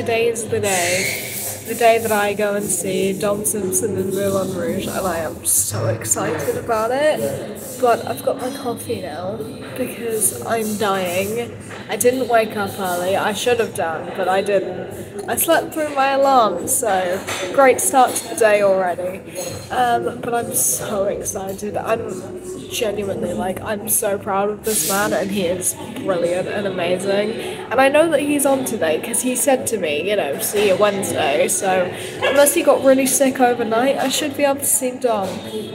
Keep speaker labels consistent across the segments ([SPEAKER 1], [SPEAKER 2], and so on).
[SPEAKER 1] today is the day. The day that I go and see Dom Simpson in Moulin Rouge, and I am so excited about it. But I've got my coffee now because I'm dying. I didn't wake up early. I should have done, but I didn't. I slept through my alarm, so great start to the day already. Um, but I'm so excited. I'm genuinely like I'm so proud of this man and he is brilliant and amazing and I know that he's on today because he said to me you know see you Wednesday so unless he got really sick overnight I should be able to see Dom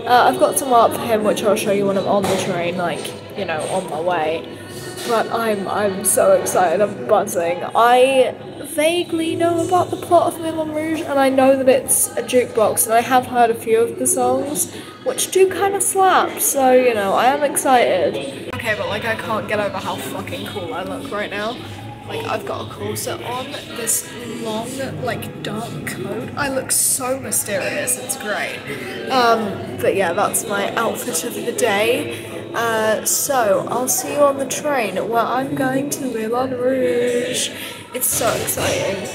[SPEAKER 1] uh, I've got some art for him which I'll show you when I'm on the train like you know on my way but I'm I'm so excited I'm buzzing I vaguely know about the plot of Moulin Rouge and I know that it's a jukebox and I have heard a few of the songs which do kind of slap so you know I am excited. Okay but like I can't get over how fucking cool I look right now. Like I've got a corset on, this long like dark coat. I look so mysterious, it's great. Um, but yeah that's my outfit of the day. Uh, so I'll see you on the train where I'm going to Moulin Rouge. It's so exciting.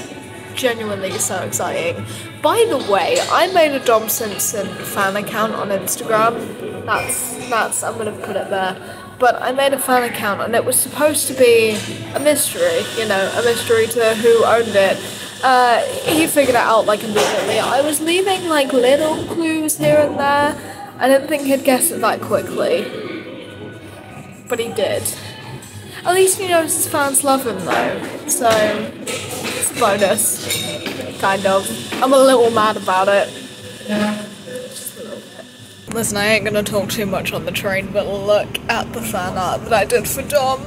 [SPEAKER 1] Genuinely so exciting. By the way, I made a Dom Simpson fan account on Instagram. That's, that's, I'm gonna put it there. But I made a fan account and it was supposed to be a mystery, you know, a mystery to who owned it. Uh, he figured it out like immediately. I was leaving like little clues here and there. I didn't think he'd guess it that quickly. But he did. At least he knows his fans love him though, so it's a bonus. Kind of. I'm a little mad about it. Listen, I ain't gonna talk too much on the train, but look at the fan art that I did for Dom.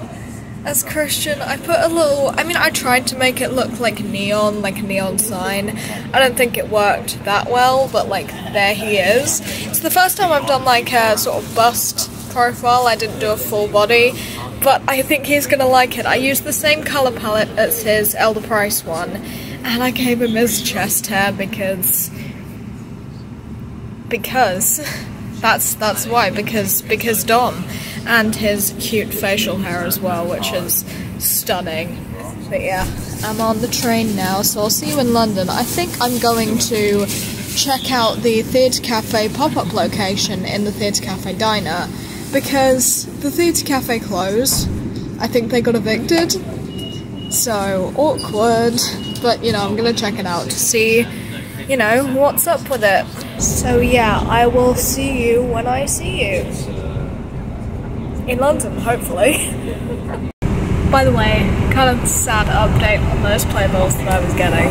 [SPEAKER 1] As Christian, I put a little, I mean, I tried to make it look like neon, like a neon sign. I don't think it worked that well, but like, there he is. It's the first time I've done like a sort of bust profile, I didn't do a full body, but I think he's gonna like it. I used the same colour palette as his Elder Price one, and I gave him his chest hair because... Because... That's that's why, because because Dom, and his cute facial hair as well, which is stunning. But yeah, I'm on the train now, so I'll see you in London. I think I'm going to check out the Theatre Cafe pop-up location in the Theatre Cafe diner because the Theatre Cafe closed. I think they got evicted. So awkward, but you know, I'm gonna check it out to see, you know, what's up with it. So yeah, I will see you when I see you. In London, hopefully. By the way, kind of sad update on those playbills that I was getting.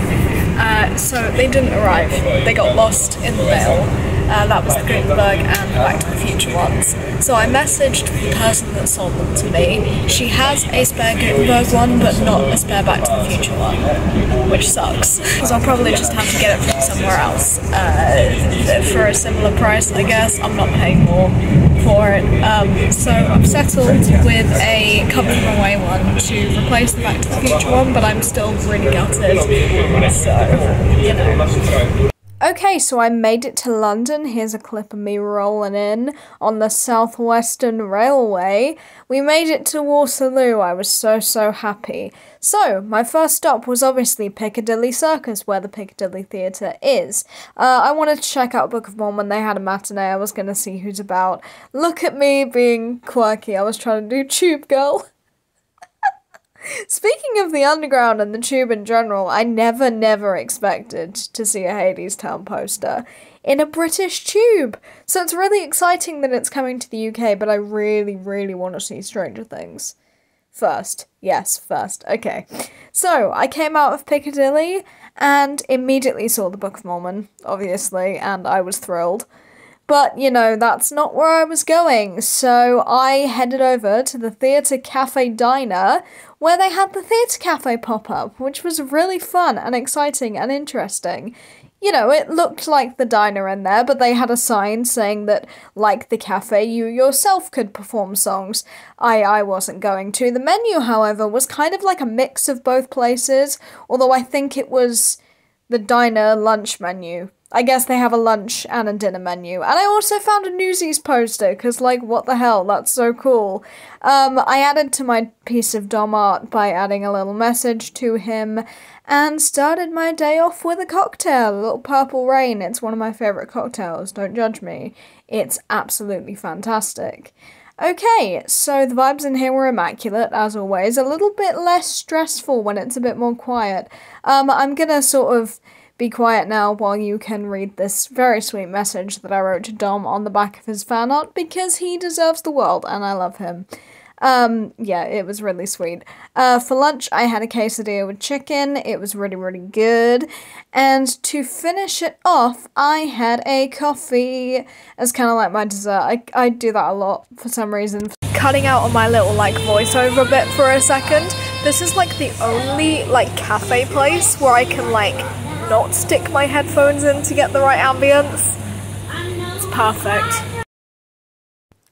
[SPEAKER 1] Uh, so they didn't arrive. They got lost in the mail. Uh, that was the Gutenberg and the Back to the Future ones. So I messaged the person that sold them to me. She has a spare Gutenberg one, but not a spare Back to the Future one, which sucks. Because I'll probably just have to get it from somewhere else uh, for a similar price, I guess. I'm not paying more for it. Um, so I've settled with a Coming From Away one to replace the Back to the Future one, but I'm still really gutted. So, you know. Okay, so I made it to London. Here's a clip of me rolling in on the Southwestern Railway. We made it to Waterloo. I was so, so happy. So, my first stop was obviously Piccadilly Circus, where the Piccadilly Theatre is. Uh, I wanted to check out Book of Mormon. They had a matinee. I was going to see who's about. Look at me being quirky. I was trying to do Tube Girl. Speaking of the underground and the tube in general, I never, never expected to see a Hadestown poster in a British tube. So it's really exciting that it's coming to the UK, but I really, really want to see Stranger Things. First. Yes, first. Okay. So, I came out of Piccadilly and immediately saw the Book of Mormon, obviously, and I was thrilled. But, you know, that's not where I was going, so I headed over to the Theatre Cafe Diner, where they had the Theatre Cafe pop up, which was really fun and exciting and interesting. You know, it looked like the diner in there, but they had a sign saying that, like the cafe, you yourself could perform songs. I, I wasn't going to. The menu, however, was kind of like a mix of both places, although I think it was the diner lunch menu I guess they have a lunch and a dinner menu. And I also found a Newsies poster, because, like, what the hell? That's so cool. Um, I added to my piece of Dom art by adding a little message to him and started my day off with a cocktail, a little purple rain. It's one of my favourite cocktails, don't judge me. It's absolutely fantastic. Okay, so the vibes in here were immaculate, as always. A little bit less stressful when it's a bit more quiet. Um, I'm gonna sort of be quiet now while you can read this very sweet message that I wrote to Dom on the back of his fan art because he deserves the world and I love him. Um, yeah, it was really sweet. Uh, for lunch, I had a quesadilla with chicken. It was really, really good. And to finish it off, I had a coffee as kind of like my dessert. I, I do that a lot for some reason. Cutting out on my little like voiceover bit for a second. This is like the only like cafe place where I can like not stick my headphones in to get the right ambience. It's perfect.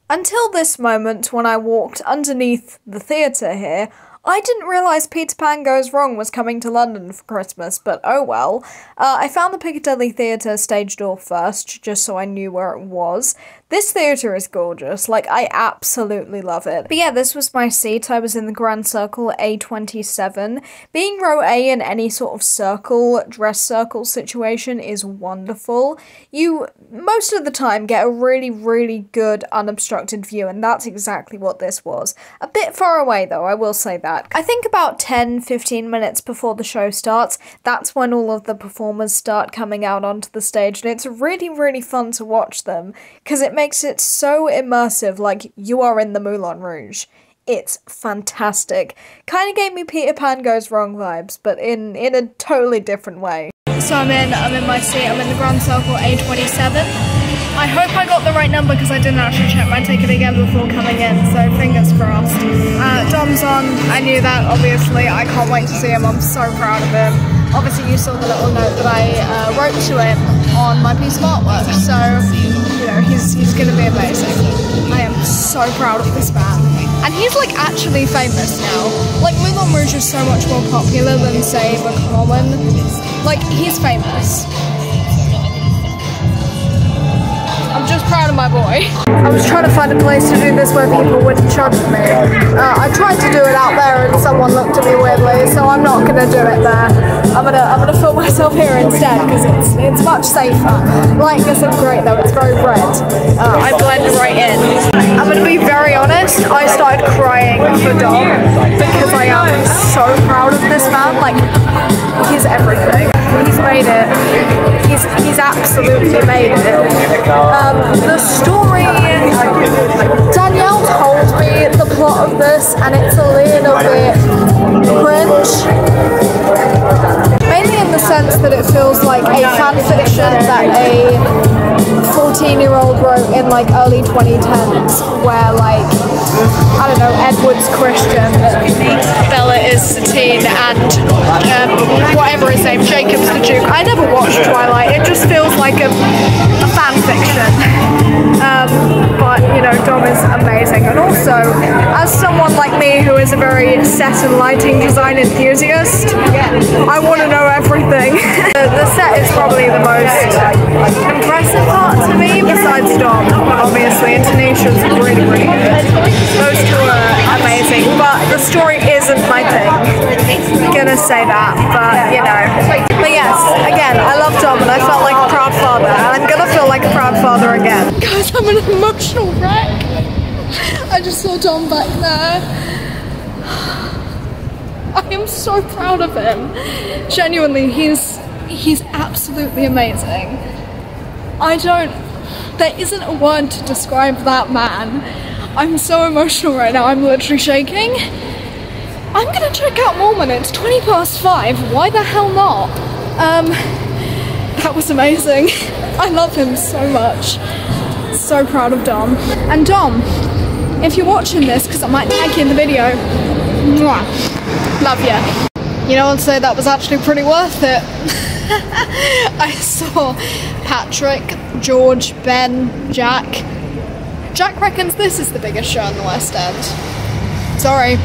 [SPEAKER 1] Until this moment, when I walked underneath the theatre here, I didn't realise Peter Pan Goes Wrong was coming to London for Christmas, but oh well. Uh, I found the Piccadilly Theatre stage door first, just so I knew where it was. This theatre is gorgeous, like, I absolutely love it. But yeah, this was my seat. I was in the Grand Circle A27. Being row A in any sort of circle, dress circle situation is wonderful. You, most of the time, get a really, really good unobstructed view, and that's exactly what this was. A bit far away, though, I will say that. I think about 10 15 minutes before the show starts, that's when all of the performers start coming out onto the stage, and it's really, really fun to watch them because it makes it so immersive, like you are in the Moulin Rouge. It's fantastic. Kind of gave me Peter Pan Goes Wrong vibes, but in in a totally different way. So I'm in, I'm in my seat, I'm in the Grand Circle A27. I hope I got the right number because I didn't actually check my ticket again before coming in, so fingers crossed. Uh, Dom's on, I knew that obviously, I can't wait to see him, I'm so proud of him. Obviously you saw the little note that I uh, wrote to him on my piece of artwork, so you know, he's, he's gonna be amazing. I am so proud of this man. And he's like actually famous now. Like Moulin Rouge is so much more popular than say the Like he's famous. Proud of my boy. I was trying to find a place to do this where people wouldn't judge me. Uh, I tried to do it out there and someone looked at me weirdly, so I'm not gonna do it there. I'm gonna I'm gonna film myself here instead because it's it's much safer. Lighting isn't great though, it's very red. Uh, I blend right in. I'm gonna be very honest, I started crying for Dom because I am so proud of this man. Like he's everything. He's made it. He's he's absolutely made it. Um, the story, Danielle told me the plot of this, and it's a little bit cringe. Sense that it feels like a fan fiction that a 14 year old wrote in like early 2010s, where like, I don't know, Edward's Christian, Bella is Satine, and um, whatever his name, Jacob's the Duke. I never watched Twilight, it just feels like a, a fan fiction. Um, but you know, Dom is amazing, and also as someone like me who is a very set and lighting design enthusiast, I want to know everything. the, the set is probably the most impressive part to me, besides Dom, obviously, and really, really good. Those two are amazing, but the story isn't my thing. I'm gonna say that, but you know. But yes, again, I love Dom, and I felt like a proud father, and I'm gonna feel like a proud father again. Guys, I'm an emotional wreck. I just saw Dom back there. I am so proud of him. Genuinely, he's he's absolutely amazing. I don't there isn't a word to describe that man. I'm so emotional right now, I'm literally shaking. I'm gonna check out Mormon, it's 20 past 5, why the hell not? Um, that was amazing. I love him so much. So proud of Dom. And Dom, if you're watching this, because I might tag you in the video, mwah, love you. You know, I'd say that was actually pretty worth it. I saw Patrick, George, Ben, Jack. Jack reckons this is the biggest show in the West End. Sorry,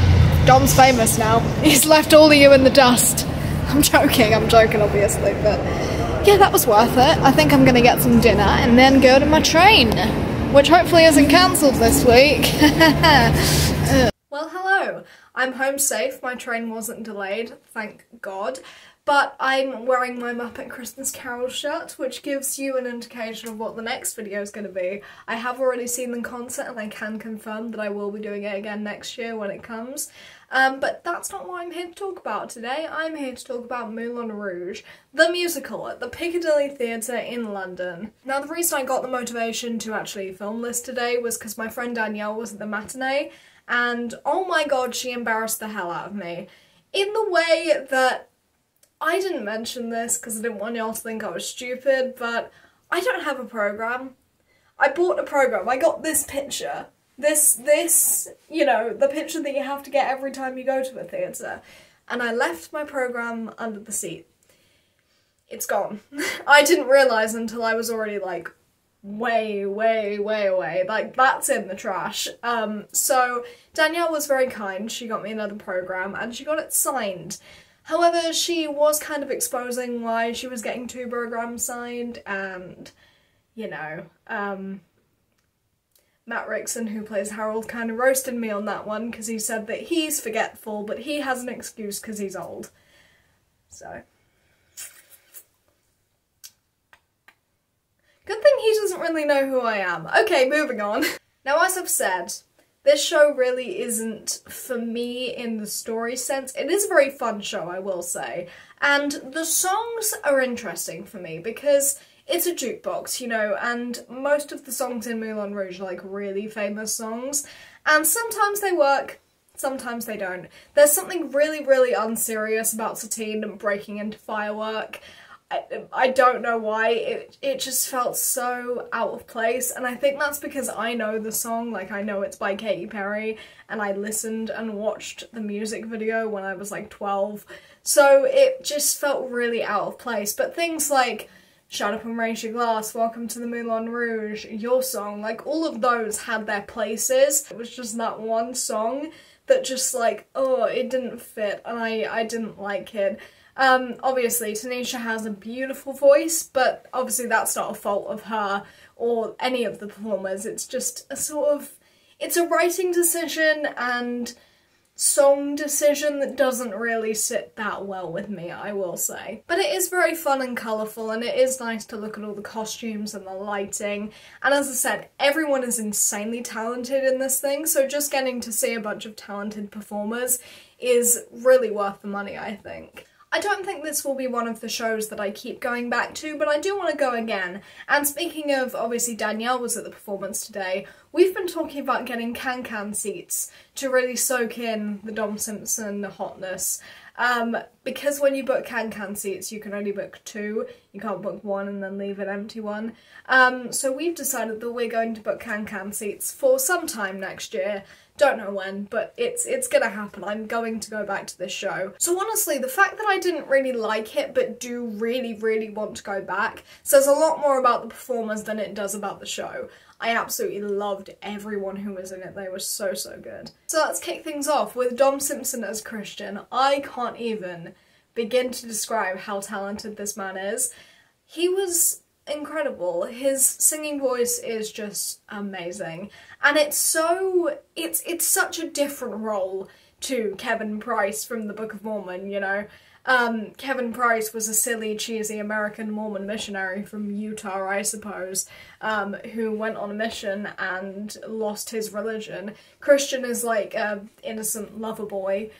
[SPEAKER 1] Dom's famous now. He's left all of you in the dust. I'm joking, I'm joking obviously, but yeah, that was worth it. I think I'm gonna get some dinner and then go to my train, which hopefully isn't cancelled this week. I'm home safe. My train wasn't delayed, thank God. But I'm wearing my Muppet Christmas Carol shirt, which gives you an indication of what the next video is going to be. I have already seen the concert and I can confirm that I will be doing it again next year when it comes. Um, but that's not what I'm here to talk about today. I'm here to talk about Moulin Rouge, the musical at the Piccadilly Theatre in London. Now the reason I got the motivation to actually film this today was because my friend Danielle was at the matinee and oh my god she embarrassed the hell out of me. In the way that I didn't mention this because I didn't want y'all to think I was stupid, but I don't have a program. I bought a program. I got this picture. This, this, you know, the picture that you have to get every time you go to a theatre. And I left my program under the seat. It's gone. I didn't realise until I was already like way, way, way away. Like that's in the trash. Um, so Danielle was very kind. She got me another program and she got it signed. However, she was kind of exposing why she was getting two programs signed and, you know, um, Matt Rixon, who plays Harold, kind of roasted me on that one because he said that he's forgetful, but he has an excuse because he's old. So. Good thing he doesn't really know who I am. Okay, moving on. Now, as I've said, this show really isn't for me in the story sense. It is a very fun show, I will say. And the songs are interesting for me because it's a jukebox, you know, and most of the songs in Moulin Rouge are like really famous songs. And sometimes they work, sometimes they don't. There's something really, really unserious about Satine breaking into firework. I, I don't know why, it, it just felt so out of place. And I think that's because I know the song, like I know it's by Katy Perry. And I listened and watched the music video when I was like 12 so it just felt really out of place. But things like Shut Up and Raise Your Glass, Welcome to the Moulin Rouge, Your Song, like all of those had their places. It was just that one song that just like, oh, it didn't fit. And I, I didn't like it. Um, obviously, Tanisha has a beautiful voice, but obviously that's not a fault of her or any of the performers. It's just a sort of, it's a writing decision and song decision that doesn't really sit that well with me, I will say. But it is very fun and colourful and it is nice to look at all the costumes and the lighting. And as I said, everyone is insanely talented in this thing, so just getting to see a bunch of talented performers is really worth the money, I think. I don't think this will be one of the shows that I keep going back to, but I do want to go again. And speaking of, obviously Danielle was at the performance today, we've been talking about getting can-can seats to really soak in the Dom Simpson hotness. Um, because when you book can-can seats, you can only book two. You can't book one and then leave an empty one. Um, so we've decided that we're going to book can-can seats for some time next year don't know when, but it's it's gonna happen. I'm going to go back to this show. So honestly, the fact that I didn't really like it but do really, really want to go back says a lot more about the performers than it does about the show. I absolutely loved everyone who was in it. They were so, so good. So let's kick things off with Dom Simpson as Christian. I can't even begin to describe how talented this man is. He was incredible. His singing voice is just amazing. And it's so it's it's such a different role to Kevin Price from the Book of Mormon, you know. Um, Kevin Price was a silly, cheesy American Mormon missionary from Utah, I suppose, um, who went on a mission and lost his religion. Christian is like a innocent lover boy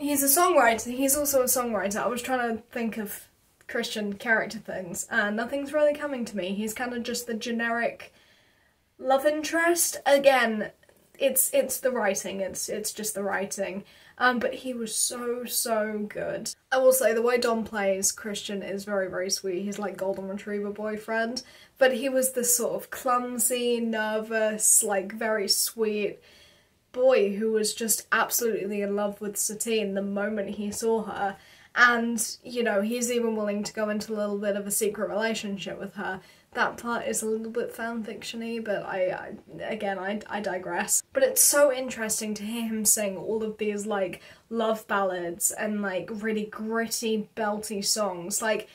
[SPEAKER 1] he's a songwriter. He's also a songwriter. I was trying to think of Christian character things, and nothing's really coming to me. He's kind of just the generic love interest. Again, it's it's the writing. It's it's just the writing. Um, but he was so so good. I will say the way Dom plays Christian is very very sweet. He's like golden retriever boyfriend, but he was this sort of clumsy, nervous, like very sweet boy who was just absolutely in love with Satine the moment he saw her. And, you know, he's even willing to go into a little bit of a secret relationship with her. that part is a little bit fanfictiony, but I, I again I, I digress. But it's so interesting to hear him sing all of these like love ballads and like really gritty, belty songs. Like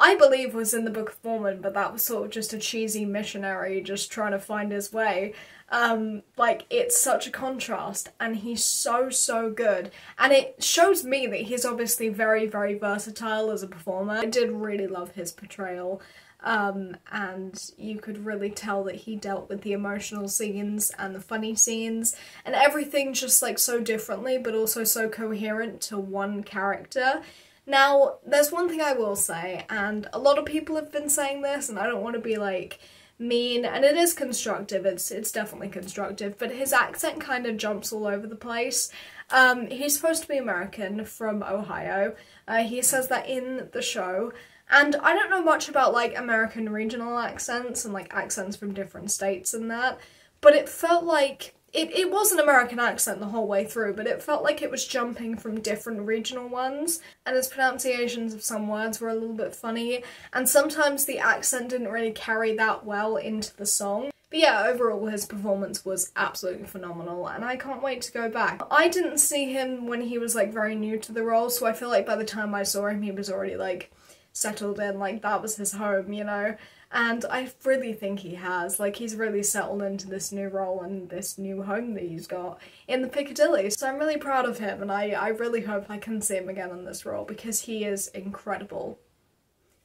[SPEAKER 1] I believe was in the Book of Mormon, but that was sort of just a cheesy missionary just trying to find his way. Um, like it's such a contrast, and he's so so good, and it shows me that he's obviously very very versatile as a performer. I did really love his portrayal. Um, and you could really tell that he dealt with the emotional scenes and the funny scenes and everything just like so differently but also so coherent to one character now, there's one thing I will say, and a lot of people have been saying this, and I don't want to be like mean, and it is constructive, it's it's definitely constructive, but his accent kind of jumps all over the place. Um, he's supposed to be American from Ohio. Uh, he says that in the show, and I don't know much about like American regional accents and like accents from different states and that, but it felt like it, it was an American accent the whole way through, but it felt like it was jumping from different regional ones, and his pronunciations of some words were a little bit funny, and sometimes the accent didn't really carry that well into the song. But yeah, overall his performance was absolutely phenomenal and I can't wait to go back. I didn't see him when he was like very new to the role, so I feel like by the time I saw him he was already like settled in, like that was his home, you know? And I really think he has. Like, he's really settled into this new role and this new home that he's got in the Piccadilly. So I'm really proud of him and I, I really hope I can see him again in this role because he is incredible.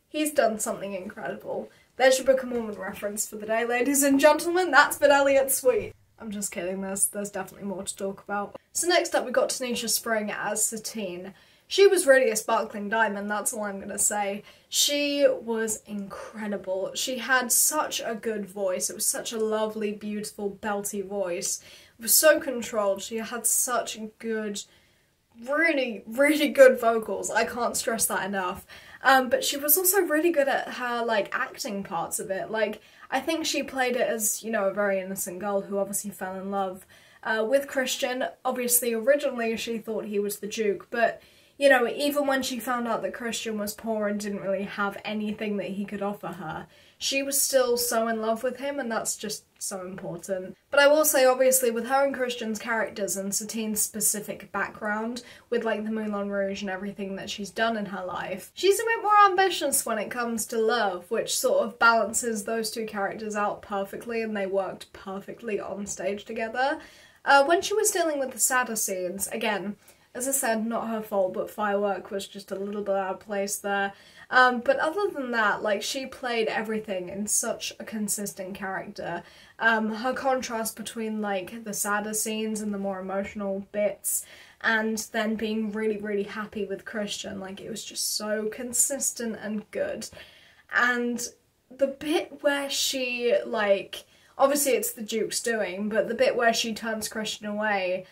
[SPEAKER 1] He's done something incredible. There's your Book of Mormon reference for the day, ladies and gentlemen. That's been Elliot Sweet. I'm just kidding, there's, there's definitely more to talk about. So next up we got Tanisha Spring as Satine. She was really a sparkling diamond, that's all I'm gonna say. She was incredible. She had such a good voice. It was such a lovely, beautiful, belty voice. It was so controlled. She had such good, really, really good vocals. I can't stress that enough. Um, but she was also really good at her, like, acting parts of it. Like, I think she played it as, you know, a very innocent girl who obviously fell in love uh, with Christian. Obviously, originally she thought he was the Duke, but you know, even when she found out that Christian was poor and didn't really have anything that he could offer her, she was still so in love with him and that's just so important. But I will say, obviously, with her and Christian's characters and Satine's specific background, with like the Moulin Rouge and everything that she's done in her life, she's a bit more ambitious when it comes to love, which sort of balances those two characters out perfectly and they worked perfectly on stage together. Uh, when she was dealing with the sadder scenes, again, as I said, not her fault, but Firework was just a little bit out of place there. Um, but other than that, like, she played everything in such a consistent character. Um, her contrast between, like, the sadder scenes and the more emotional bits, and then being really, really happy with Christian, like, it was just so consistent and good. And the bit where she, like, obviously it's the Duke's doing, but the bit where she turns Christian away,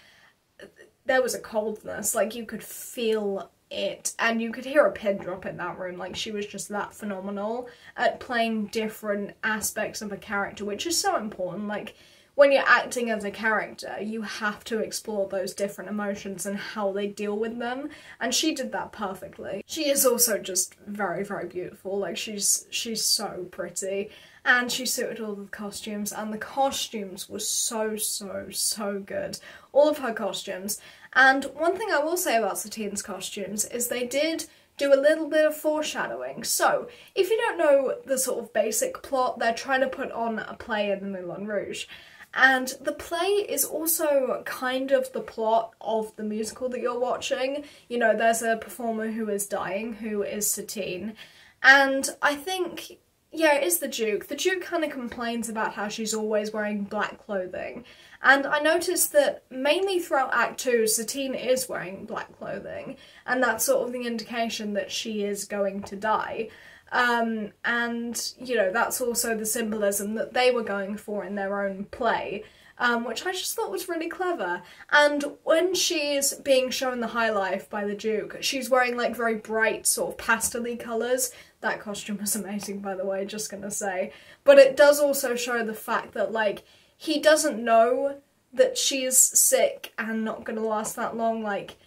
[SPEAKER 1] there was a coldness, like you could feel it and you could hear a pin drop in that room like she was just that phenomenal at playing different aspects of a character which is so important like when you're acting as a character you have to explore those different emotions and how they deal with them and she did that perfectly. She is also just very very beautiful like she's she's so pretty and she suited all the costumes and the costumes were so so so good all of her costumes and one thing I will say about Satine's costumes is they did do a little bit of foreshadowing. So, if you don't know the sort of basic plot, they're trying to put on a play in the Moulin Rouge. And the play is also kind of the plot of the musical that you're watching. You know, there's a performer who is dying, who is Satine. And I think yeah, it is the Duke. The Duke kind of complains about how she's always wearing black clothing. And I noticed that mainly throughout Act 2, Satine is wearing black clothing. And that's sort of the indication that she is going to die. Um, and, you know, that's also the symbolism that they were going for in their own play um, which I just thought was really clever. And when she's being shown the high life by the Duke, she's wearing like very bright sort of pastel colours. That costume was amazing, by the way, just gonna say. But it does also show the fact that like he doesn't know that she's sick and not gonna last that long. Like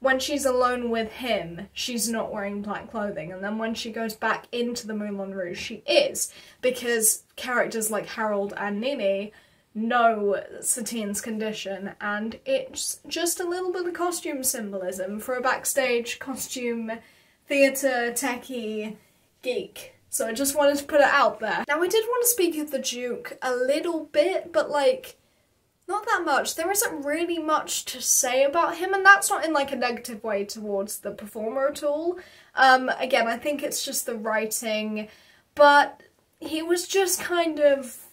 [SPEAKER 1] when she's alone with him, she's not wearing black clothing, and then when she goes back into the Moulin Rouge, she is, because characters like Harold and Nini know Satine's condition, and it's just a little bit of costume symbolism for a backstage costume theatre techie geek. So I just wanted to put it out there. Now I did want to speak of the Duke a little bit, but like not that much. There isn't really much to say about him, and that's not in like a negative way towards the performer at all. Um, again, I think it's just the writing, but he was just kind of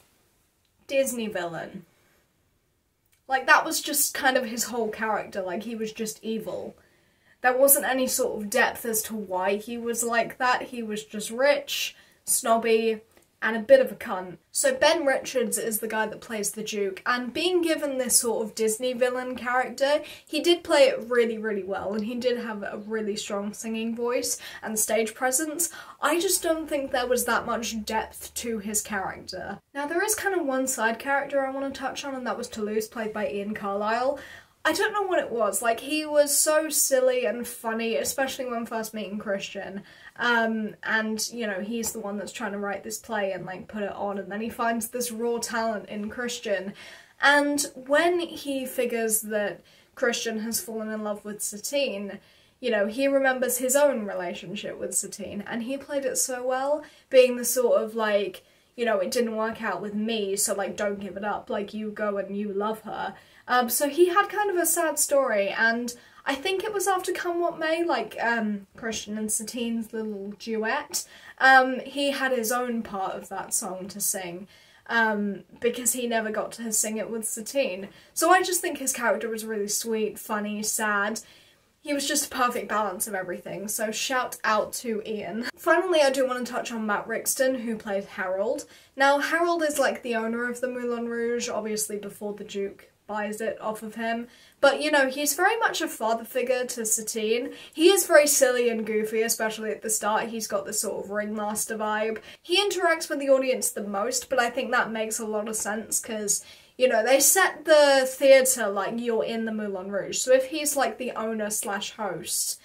[SPEAKER 1] Disney villain. Like that was just kind of his whole character, like he was just evil. There wasn't any sort of depth as to why he was like that. He was just rich, snobby, and a bit of a cunt. So Ben Richards is the guy that plays the Duke, and being given this sort of Disney villain character, he did play it really, really well, and he did have a really strong singing voice and stage presence. I just don't think there was that much depth to his character. Now there is kind of one side character I want to touch on, and that was Toulouse, played by Ian Carlisle. I don't know what it was. Like, he was so silly and funny, especially when first meeting Christian. Um, and, you know, he's the one that's trying to write this play and, like, put it on. And then he finds this raw talent in Christian. And when he figures that Christian has fallen in love with Satine, you know, he remembers his own relationship with Satine. And he played it so well, being the sort of, like, you know, it didn't work out with me, so, like, don't give it up. Like, you go and you love her um, so he had kind of a sad story, and I think it was after Come What May, like um, Christian and Satine's little duet. Um, he had his own part of that song to sing. Um, because he never got to sing it with Satine. So I just think his character was really sweet, funny, sad. He was just a perfect balance of everything, so shout out to Ian. Finally, I do want to touch on Matt Rixon, who played Harold. Now, Harold is like the owner of the Moulin Rouge, obviously before the Duke buys it off of him. But, you know, he's very much a father figure to Satine. He is very silly and goofy, especially at the start. He's got this sort of ringmaster vibe. He interacts with the audience the most, but I think that makes a lot of sense because you know, they set the theatre like you're in the Moulin Rouge. So if he's like the owner slash host,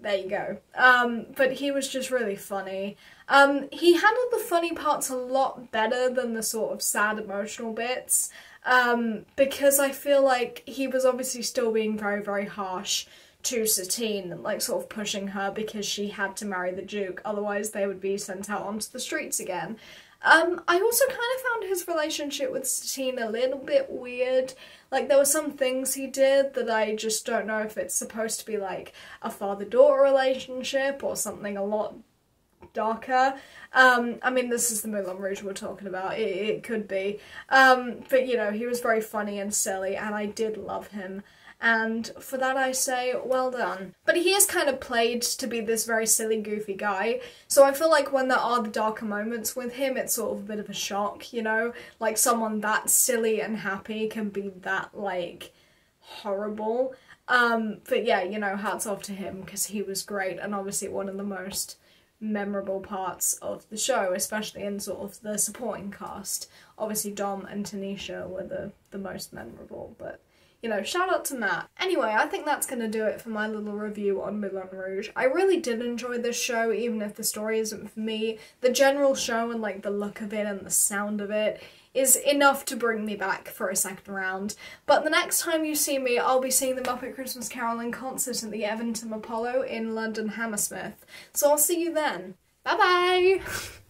[SPEAKER 1] there you go. Um, but he was just really funny. Um, he handled the funny parts a lot better than the sort of sad emotional bits um, because I feel like he was obviously still being very, very harsh to Satine, like sort of pushing her because she had to marry the Duke, otherwise they would be sent out onto the streets again. Um, I also kind of found his relationship with Satine a little bit weird. Like, there were some things he did that I just don't know if it's supposed to be like a father-daughter relationship or something a lot darker. Um, I mean, this is the Moulin Rouge we're talking about. It, it could be. Um, but, you know, he was very funny and silly, and I did love him. And for that I say, well done. But he is kind of played to be this very silly, goofy guy. So I feel like when there are the darker moments with him, it's sort of a bit of a shock, you know? Like someone that silly and happy can be that, like, horrible. Um, but yeah, you know, hats off to him because he was great and obviously one of the most memorable parts of the show, especially in sort of the supporting cast. Obviously Dom and Tanisha were the, the most memorable, but you know, shout out to Matt. Anyway, I think that's going to do it for my little review on Moulin Rouge. I really did enjoy this show, even if the story isn't for me. The general show and like the look of it and the sound of it is enough to bring me back for a second round. But the next time you see me, I'll be seeing the Muppet Christmas Carol in concert at the Eventim Apollo in London Hammersmith. So I'll see you then. Bye bye!